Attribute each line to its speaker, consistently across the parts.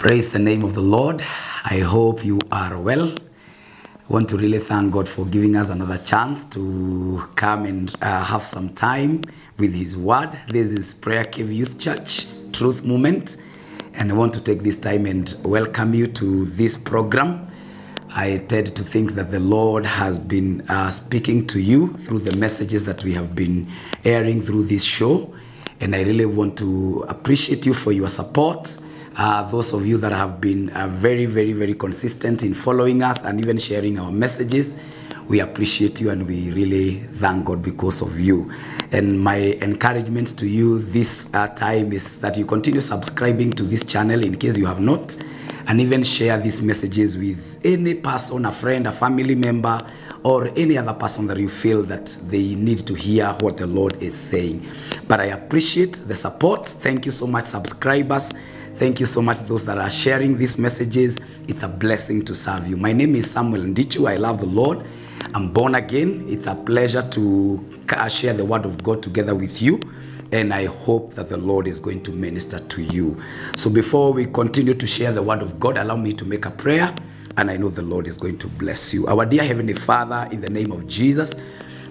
Speaker 1: Praise the name of the Lord. I hope you are well. I want to really thank God for giving us another chance to come and uh, have some time with His Word. This is Prayer Cave Youth Church Truth Moment, and I want to take this time and welcome you to this program. I tend to think that the Lord has been uh, speaking to you through the messages that we have been airing through this show. And I really want to appreciate you for your support. Uh, those of you that have been uh, very, very, very consistent in following us and even sharing our messages, we appreciate you and we really thank God because of you. And my encouragement to you this uh, time is that you continue subscribing to this channel in case you have not, and even share these messages with any person, a friend, a family member, or any other person that you feel that they need to hear what the Lord is saying. But I appreciate the support. Thank you so much, subscribers. Thank you so much, those that are sharing these messages. It's a blessing to serve you. My name is Samuel Ndichu. I love the Lord. I'm born again. It's a pleasure to share the word of God together with you. And I hope that the Lord is going to minister to you. So before we continue to share the word of God, allow me to make a prayer. And I know the Lord is going to bless you. Our dear Heavenly Father, in the name of Jesus,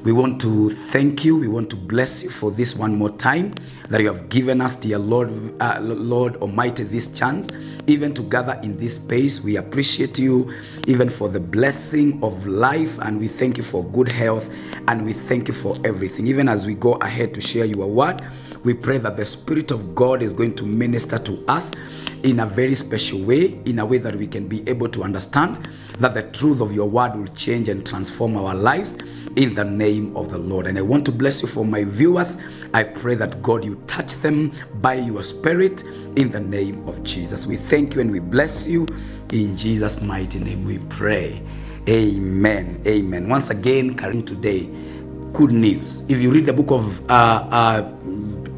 Speaker 1: we want to thank you. We want to bless you for this one more time that you have given us, dear Lord, uh, Lord Almighty, this chance, even to gather in this space. We appreciate you, even for the blessing of life, and we thank you for good health, and we thank you for everything. Even as we go ahead to share your word, we pray that the Spirit of God is going to minister to us in a very special way, in a way that we can be able to understand that the truth of your word will change and transform our lives in the name of the Lord. And I want to bless you for my viewers. I pray that God, you touch them by your spirit in the name of Jesus. We thank you and we bless you. In Jesus' mighty name we pray. Amen. Amen. Once again, Karim today, good news. If you read the book of uh, uh,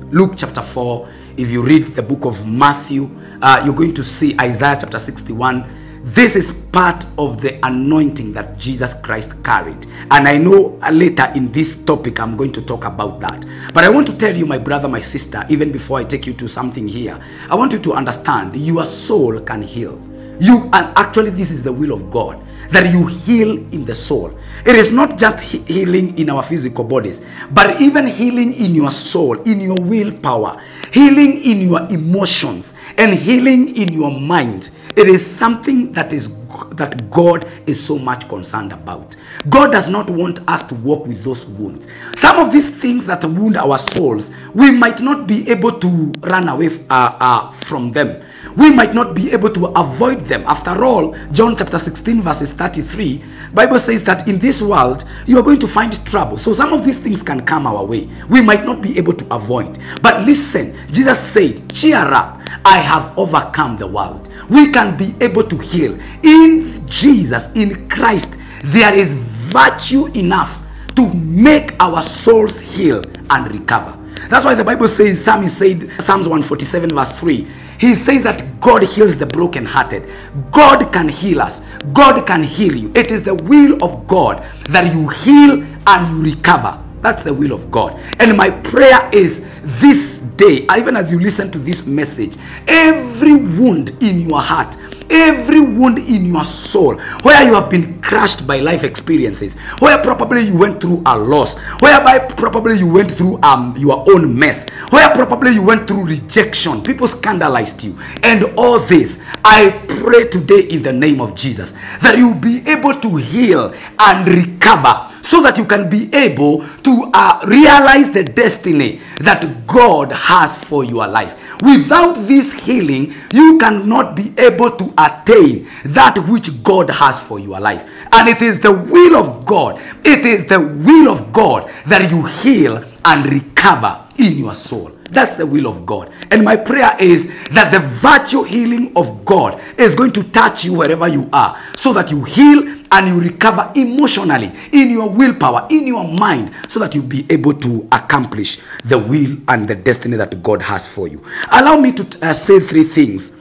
Speaker 1: Luke chapter 4, if you read the book of Matthew, uh, you're going to see Isaiah chapter 61. This is part of the anointing that Jesus Christ carried. And I know later in this topic, I'm going to talk about that. But I want to tell you, my brother, my sister, even before I take you to something here, I want you to understand your soul can heal. You and actually, this is the will of God that you heal in the soul. It is not just he- healing in our physical bodies, but even healing in your soul, in your willpower, healing in your emotions, and healing in your mind. It is something that is that God is so much concerned about. God does not want us to walk with those wounds. Some of these things that wound our souls, we might not be able to run away uh, uh, from them. We might not be able to avoid them. After all, John chapter 16 verses 33, Bible says that in this world you are going to find trouble. So some of these things can come our way. We might not be able to avoid. But listen, Jesus said, cheer up. I have overcome the world. We can be able to heal. In Jesus, in Christ, there is virtue enough to make our souls heal and recover. That's why the Bible says, Psalm said, Psalms 147, verse 3, he says that God heals the brokenhearted. God can heal us. God can heal you. It is the will of God that you heal and you recover. That's the will of God. And my prayer is this day, even as you listen to this message, every wound in your heart, every wound in your soul, where you have been crushed by life experiences, where probably you went through a loss, whereby probably you went through um, your own mess, where probably you went through rejection, people scandalized you, and all this, I pray today in the name of Jesus that you be able to heal and recover so that you can be able to uh, realize the destiny that God has for your life. Without this healing, you cannot be able to attain that which God has for your life. And it is the will of God, it is the will of God that you heal and recover in your soul. That's the will of God. And my prayer is that the virtue healing of God is going to touch you wherever you are so that you heal and you recover emotionally in your willpower, in your mind, so that you'll be able to accomplish the will and the destiny that God has for you. Allow me to uh, say three things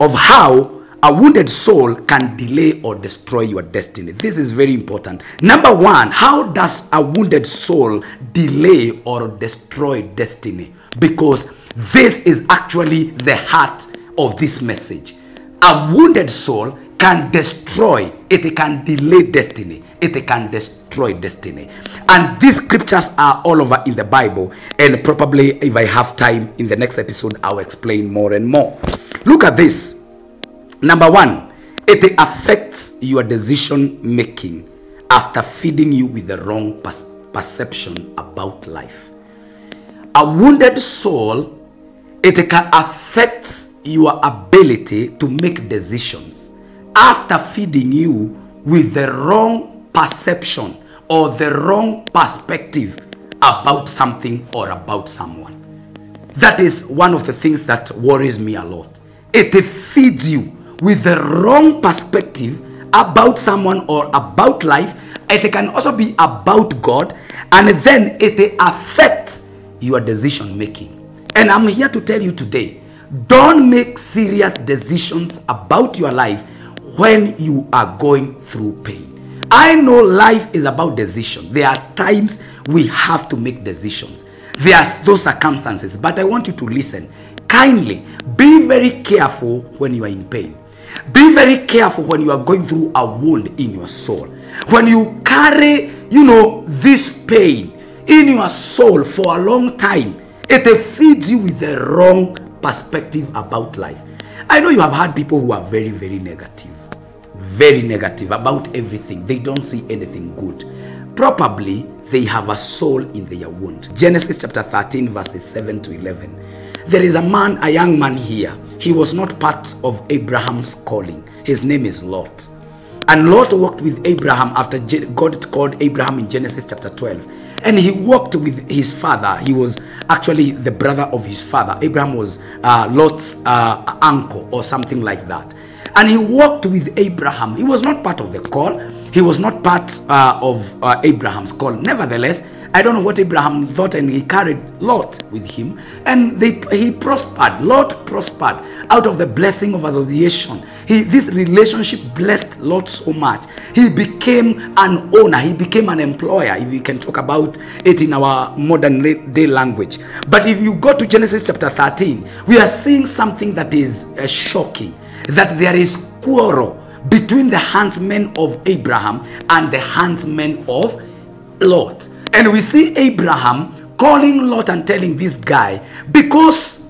Speaker 1: of how a wounded soul can delay or destroy your destiny. This is very important. Number one, how does a wounded soul delay or destroy destiny? Because this is actually the heart of this message. a wounded soul can destroy, it can delay destiny, it can destroy destiny. And these scriptures are all over in the Bible. And probably, if I have time in the next episode, I'll explain more and more. Look at this. Number one, it affects your decision making after feeding you with the wrong perception about life. A wounded soul, it can affect your ability to make decisions after feeding you with the wrong perception or the wrong perspective about something or about someone. That is one of the things that worries me a lot. It feeds you with the wrong perspective about someone or about life. It can also be about God, and then it affects your decision making. And I'm here to tell you today don't make serious decisions about your life when you are going through pain. I know life is about decision. There are times we have to make decisions. There are those circumstances, but I want you to listen. Kindly be very careful when you are in pain. Be very careful when you are going through a wound in your soul. When you carry, you know, this pain in your soul for a long time, it feeds you with the wrong perspective about life. I know you have had people who are very, very negative, very negative about everything. They don't see anything good. Probably they have a soul in their wound. Genesis chapter 13, verses 7 to 11. There is a man, a young man here. He was not part of Abraham's calling. His name is Lot. And Lot walked with Abraham after God called Abraham in Genesis chapter 12. And he walked with his father. He was actually the brother of his father. Abraham was uh, Lot's uh, uncle or something like that. And he walked with Abraham. He was not part of the call. He was not part uh, of uh, Abraham's call. Nevertheless, I don't know what Abraham thought, and he carried Lot with him, and they, he prospered. Lot prospered out of the blessing of association. He, this relationship blessed Lot so much. He became an owner, he became an employer, if we can talk about it in our modern day language. But if you go to Genesis chapter 13, we are seeing something that is uh, shocking that there is quarrel between the huntsmen of Abraham and the huntsmen of Lot. And we see Abraham calling Lot and telling this guy, because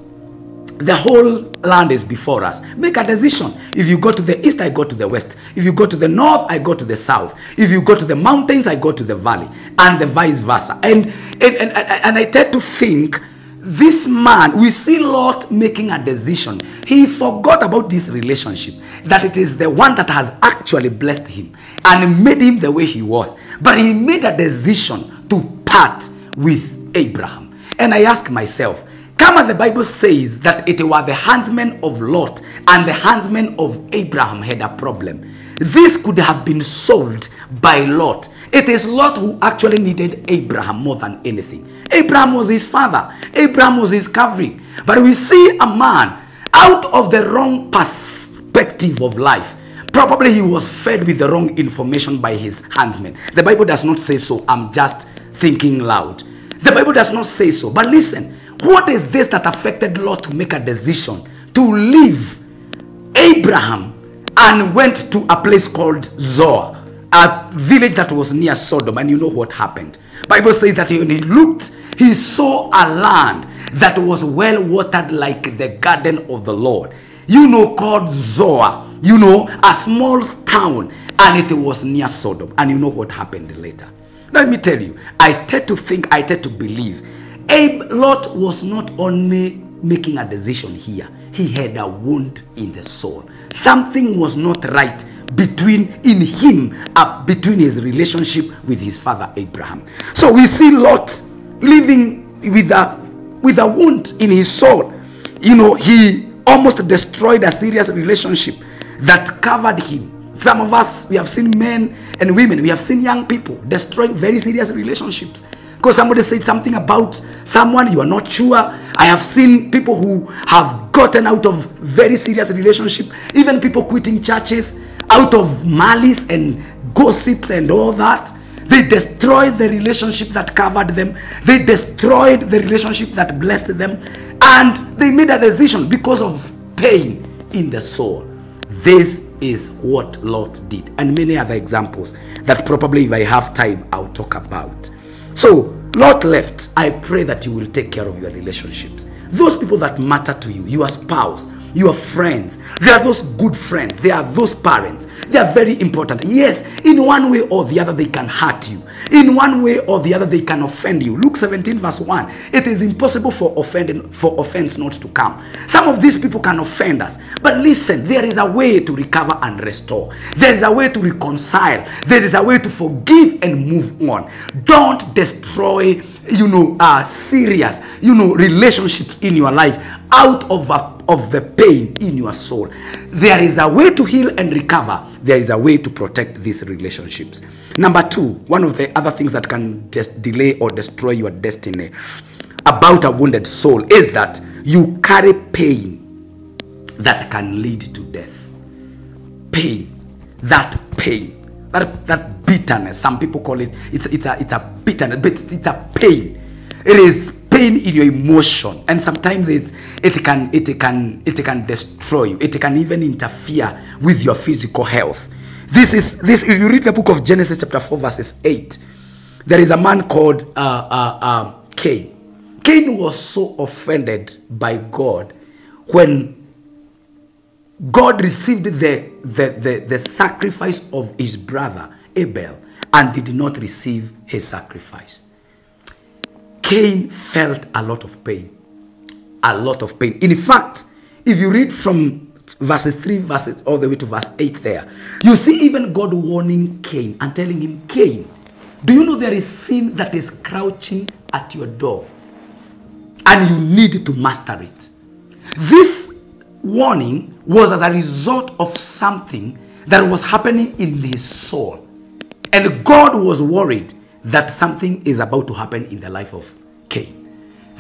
Speaker 1: the whole land is before us. Make a decision. If you go to the east, I go to the west. If you go to the north, I go to the south. If you go to the mountains, I go to the valley, and the vice versa. And and, and, and I tend to think this man, we see Lot making a decision. He forgot about this relationship, that it is the one that has actually blessed him and made him the way he was. But he made a decision to part with Abraham. And I ask myself, Kama the Bible says that it was the handsmen of Lot and the handsmen of Abraham had a problem. This could have been solved by Lot. It is Lot who actually needed Abraham more than anything. Abraham was his father. Abraham was his covering. But we see a man out of the wrong perspective of life. Probably he was fed with the wrong information by his handsmen. The Bible does not say so. I'm just thinking loud. The Bible does not say so. But listen, what is this that affected Lot to make a decision to leave Abraham and went to a place called Zoar, a village that was near Sodom, and you know what happened. Bible says that when he looked, he saw a land that was well watered like the garden of the Lord. You know, called Zoar. You know, a small town, and it was near Sodom. And you know what happened later. Let me tell you, I tend to think, I tend to believe, Abe Lot was not only making a decision here, he had a wound in the soul. Something was not right between in him uh, between his relationship with his father Abraham. So we see Lot living with a with a wound in his soul. You know, he almost destroyed a serious relationship that covered him. Some of us, we have seen men and women, we have seen young people destroying very serious relationships because somebody said something about someone you are not sure. I have seen people who have gotten out of very serious relationship, even people quitting churches out of malice and gossips and all that. They destroyed the relationship that covered them. They destroyed the relationship that blessed them. And they made a decision because of pain in the soul. This is what Lot did, and many other examples that probably, if I have time, I'll talk about. So, Lot left. I pray that you will take care of your relationships. Those people that matter to you, your spouse, your friends. They are those good friends. They are those parents. They are very important. Yes, in one way or the other, they can hurt you. In one way or the other, they can offend you. Luke 17, verse 1. It is impossible for offending for offense not to come. Some of these people can offend us. But listen, there is a way to recover and restore. There is a way to reconcile. There is a way to forgive and move on. Don't destroy, you know, uh, serious, you know, relationships in your life out of a of the pain in your soul. There is a way to heal and recover. There is a way to protect these relationships. Number two, one of the other things that can just delay or destroy your destiny about a wounded soul is that you carry pain that can lead to death. Pain, that pain, that, that bitterness. Some people call it, it's, it's, a, it's a bitterness, but it's a pain. It is pain in your emotion. And sometimes it it can it can it can destroy you. It can even interfere with your physical health. This is this if you read the book of genesis chapter 4 verses 8 there is a man called uh, uh, uh, cain. Cain was so offended by god when god received the, the, the, the sacrifice of his brother abel and did not receive his sacrifice Cain felt a lot of pain. A lot of pain. In fact, if you read from verses 3 verses all the way to verse 8 there, you see even God warning Cain and telling him, Cain, do you know there is sin that is crouching at your door? And you need to master it. This warning was as a result of something that was happening in his soul. And God was worried that something is about to happen in the life of Cain.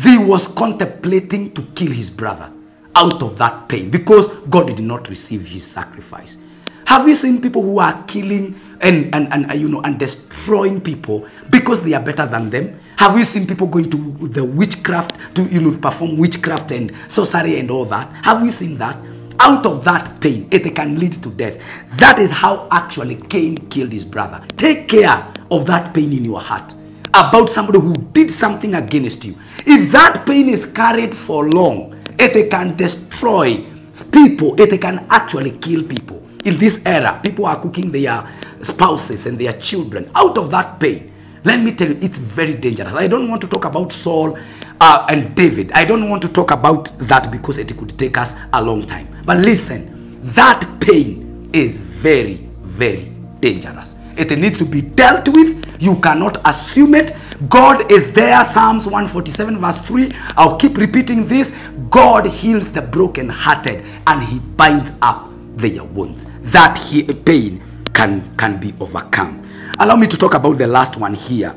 Speaker 1: He was contemplating to kill his brother out of that pain because God did not receive his sacrifice. Have you seen people who are killing and, and, and you know and destroying people because they are better than them? Have you seen people going to the witchcraft to you know perform witchcraft and sorcery and all that? Have you seen that? Out of that pain, it can lead to death. That is how actually Cain killed his brother. Take care of that pain in your heart about somebody who did something against you. If that pain is carried for long, it can destroy people, it can actually kill people. In this era, people are cooking their spouses and their children out of that pain. Let me tell you, it's very dangerous. I don't want to talk about Saul uh, and David. I don't want to talk about that because it could take us a long time. But listen, that pain is very, very dangerous. It needs to be dealt with. You cannot assume it. God is there. Psalms 147 verse 3. I'll keep repeating this. God heals the brokenhearted and he binds up their wounds. That he, pain can, can be overcome. Allow me to talk about the last one here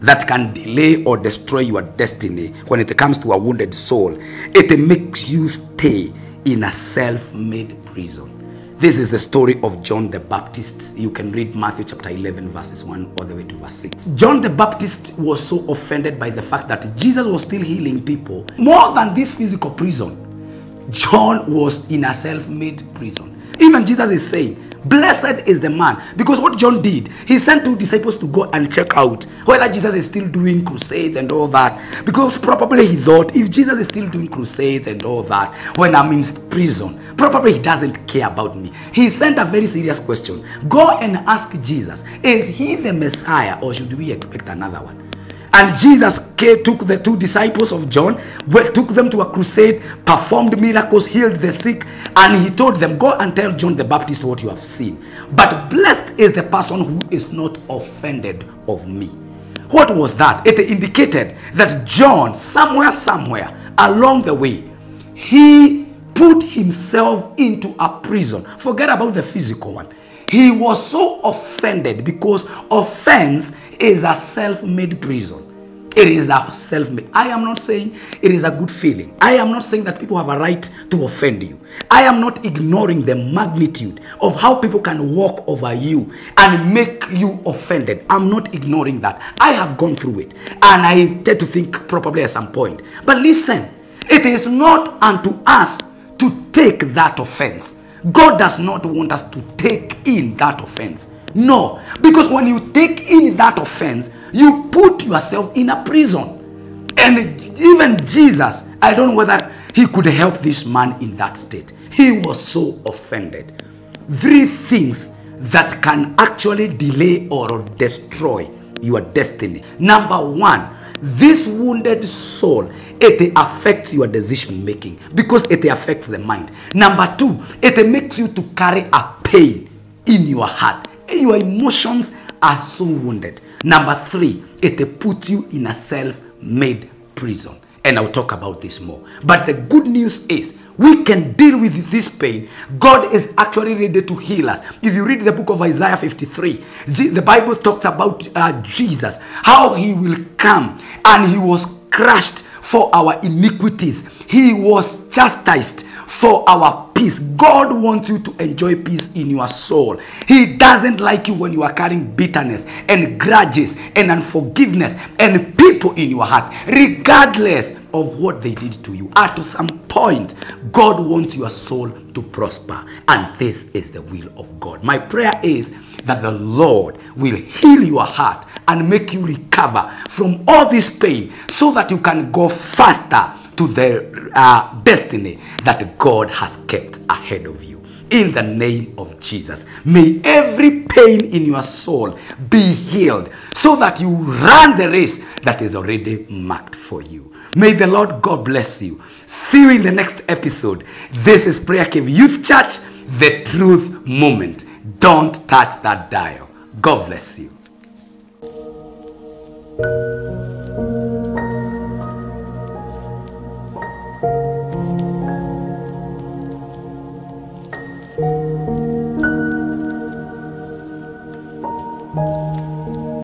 Speaker 1: that can delay or destroy your destiny when it comes to a wounded soul. It makes you stay in a self-made prison. This is the story of John the Baptist. You can read Matthew chapter 11, verses 1 all the way to verse 6. John the Baptist was so offended by the fact that Jesus was still healing people. More than this physical prison, John was in a self made prison. Even Jesus is saying, Blessed is the man. Because what John did, he sent two disciples to go and check out whether Jesus is still doing crusades and all that. Because probably he thought, if Jesus is still doing crusades and all that, when I'm in prison, probably he doesn't care about me. He sent a very serious question. Go and ask Jesus, is he the Messiah or should we expect another one? And Jesus took the two disciples of John, took them to a crusade, performed miracles, healed the sick, and he told them, Go and tell John the Baptist what you have seen. But blessed is the person who is not offended of me. What was that? It indicated that John, somewhere, somewhere along the way, he put himself into a prison. Forget about the physical one. He was so offended because offense is a self-made prison. It is a self-made. I am not saying it is a good feeling. I am not saying that people have a right to offend you. I am not ignoring the magnitude of how people can walk over you and make you offended. I'm not ignoring that. I have gone through it and I tend to think probably at some point. But listen, it is not unto us to take that offense. God does not want us to take in that offense. No, because when you take in that offense, you put yourself in a prison. And even Jesus, I don't know whether he could help this man in that state. He was so offended. Three things that can actually delay or destroy your destiny. Number one, this wounded soul it affects your decision making because it affects the mind number two it makes you to carry a pain in your heart your emotions are so wounded number three it puts you in a self-made prison and i'll talk about this more but the good news is we can deal with this pain. God is actually ready to heal us. If you read the book of Isaiah 53, the Bible talks about uh, Jesus, how he will come and he was crushed for our iniquities, he was chastised for our peace. God wants you to enjoy peace in your soul. He doesn't like you when you are carrying bitterness and grudges and unforgiveness and people in your heart, regardless of what they did to you. At some point, God wants your soul to prosper, and this is the will of God. My prayer is that the Lord will heal your heart and make you recover from all this pain so that you can go faster to the uh, destiny that God has kept ahead of you. In the name of Jesus, may every pain in your soul be healed so that you run the race that is already marked for you. May the Lord God bless you. See you in the next episode. This is Prayer Cave Youth Church, the truth moment. Don't touch that dial. God bless you.